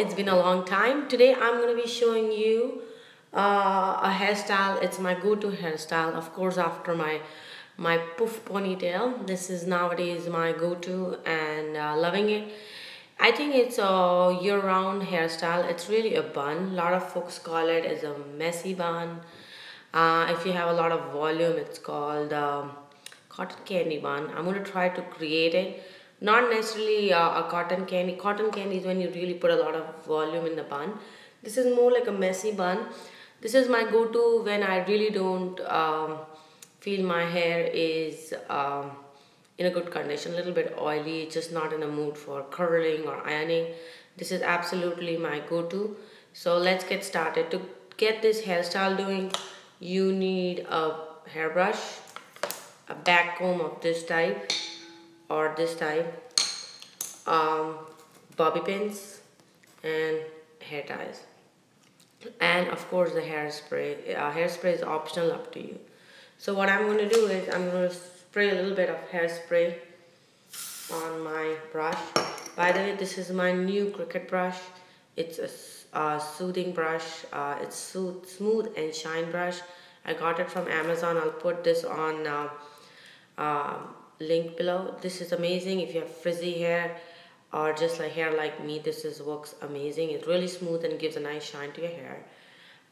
it's been a long time. Today I'm going to be showing you uh, a hairstyle. It's my go-to hairstyle, of course, after my my poof ponytail. This is nowadays my go-to and uh, loving it. I think it's a year-round hairstyle. It's really a bun. A lot of folks call it as a messy bun. Uh, if you have a lot of volume, it's called um, cotton candy bun. I'm going to try to create it not necessarily uh, a cotton candy. Cotton candy is when you really put a lot of volume in the bun. This is more like a messy bun. This is my go-to when I really don't um, feel my hair is um, in a good condition. A little bit oily just not in a mood for curling or ironing. This is absolutely my go-to. So let's get started. To get this hairstyle doing you need a hairbrush a back comb of this type or this type um, bobby pins and hair ties. And of course the hairspray. Uh, hairspray is optional up to you. So what I'm going to do is I'm going to spray a little bit of hairspray on my brush. By the way this is my new Cricket brush. It's a soothing brush. Uh, it's so smooth and shine brush. I got it from Amazon. I'll put this on uh, um, link below. This is amazing. If you have frizzy hair or just like hair like me this is works amazing. It's really smooth and gives a nice shine to your hair.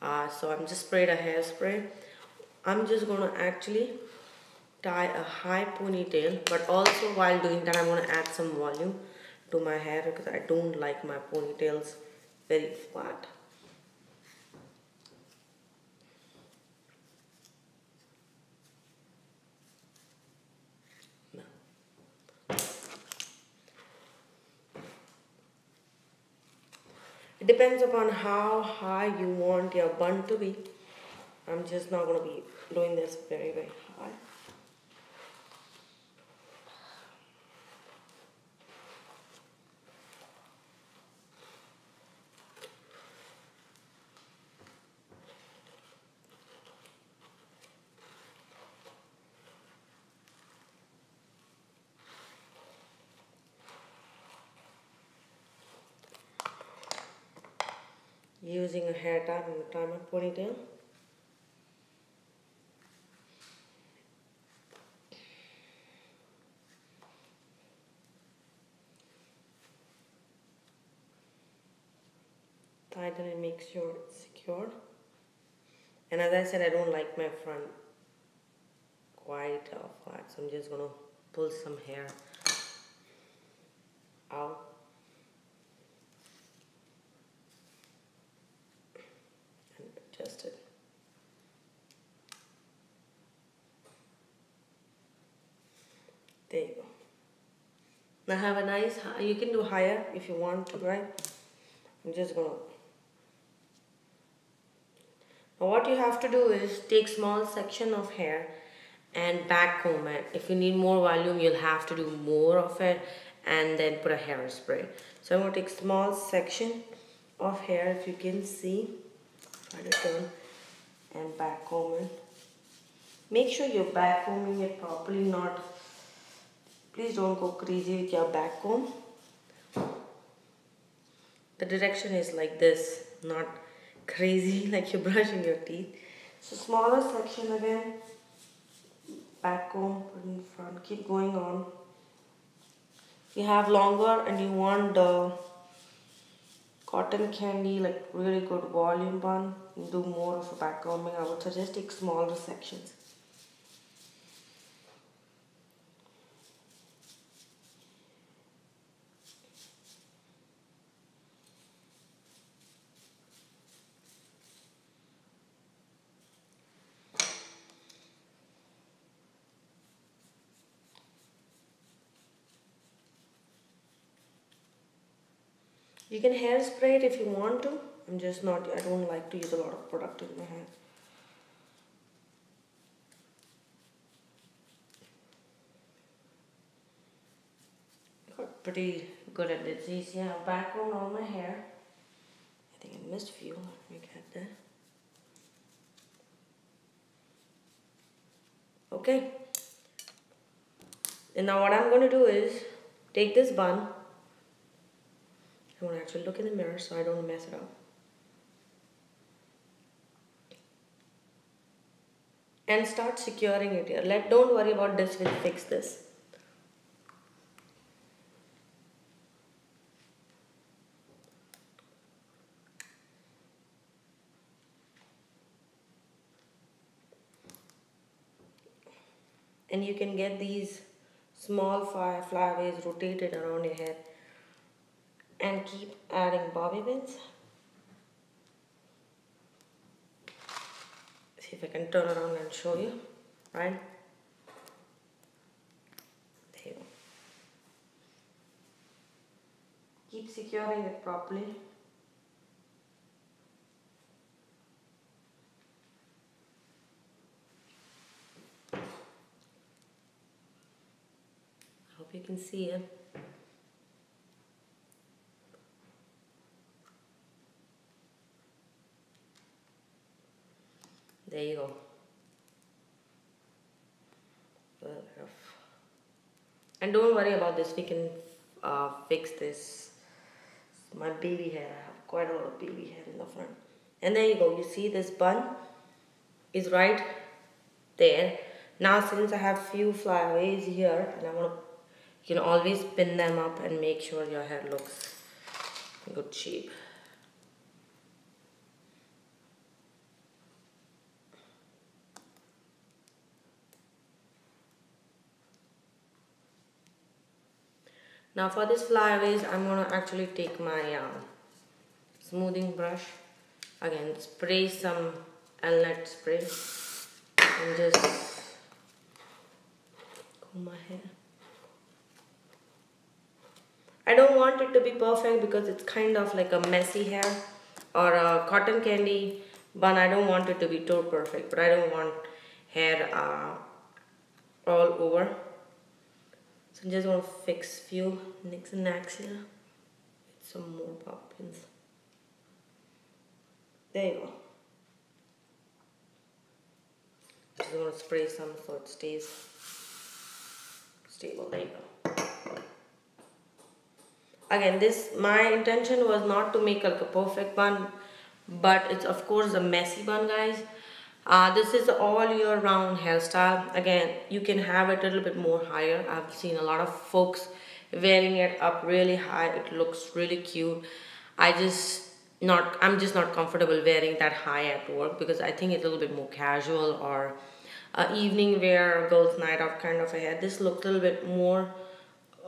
Uh, so I'm just sprayed a hairspray. I'm just gonna actually tie a high ponytail but also while doing that I'm gonna add some volume to my hair because I don't like my ponytails very flat depends upon how high you want your bun to be. I'm just not going to be doing this very, very high. Using a hair tie and tie my ponytail. Tighten and make sure it's secure. And as I said, I don't like my front quite flat, so I'm just gonna pull some hair out. There you go. Now have a nice, you can do higher if you want to, right? I'm just gonna. Now what you have to do is take small section of hair and back comb it. If you need more volume, you'll have to do more of it and then put a hairspray. So I'm gonna take small section of hair, if you can see, try to turn and back comb it. Make sure you're back combing it properly, not Please don't go crazy with your back comb. The direction is like this, not crazy like you're brushing your teeth. So smaller section again, back comb, put in front, keep going on. If you have longer and you want the cotton candy, like really good volume bun, do more of a back combing. I would suggest take smaller sections. You can hairspray it if you want to. I'm just not, I don't like to use a lot of product in my hair. Got pretty good at this. See, see, I have back on all my hair. I think I missed a few. Let me get there. Okay. And now what I'm going to do is take this bun I want to actually look in the mirror so I don't mess it up. And start securing it here. Let don't worry about this, we'll fix this. and you can get these small fly flyaways rotated around your head and keep adding bobby pins see if I can turn around and show you right? There you go. Keep securing it properly. I hope you can see it. There you go. And don't worry about this, we can uh, fix this. My baby hair, I have quite a lot of baby hair in the front. And there you go, you see this bun is right there. Now since I have few flyaways here and I want to you can always pin them up and make sure your hair looks good shape. Now for this flyaways, I'm going to actually take my uh, smoothing brush. Again, spray some Elnett spray and just comb my hair. I don't want it to be perfect because it's kind of like a messy hair or a cotton candy bun. I don't want it to be too perfect, but I don't want hair uh, all over. So I'm just to fix few nicks and knacks here. Some more pop pins. There you go. Just to spray some so it stays stable. There you go again this my intention was not to make like a perfect bun but it's of course a messy bun guys uh, this is all year round hairstyle. Again you can have it a little bit more higher. I've seen a lot of folks wearing it up really high. It looks really cute. I just not I'm just not comfortable wearing that high at work because I think it's a little bit more casual or uh, evening wear or girls night out kind of a hair. This looks a little bit more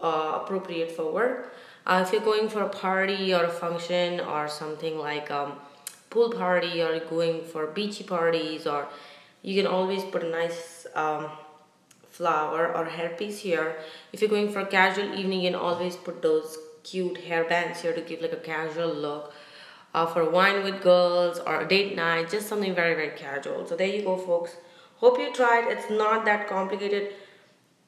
uh, appropriate for work. Uh, if you're going for a party or a function or something like um, pool party or going for beachy parties or you can always put a nice um, flower or hairpiece here. If you're going for a casual evening, you can always put those cute hair bands here to give like a casual look. Uh, for wine with girls or a date night, just something very, very casual. So there you go, folks. Hope you tried. It's not that complicated.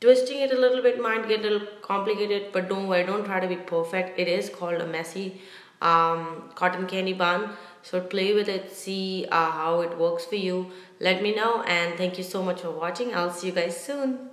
Twisting it a little bit might get a little complicated, but don't worry, don't try to be perfect. It is called a messy um, cotton candy bun. So play with it, see uh, how it works for you. Let me know and thank you so much for watching. I'll see you guys soon.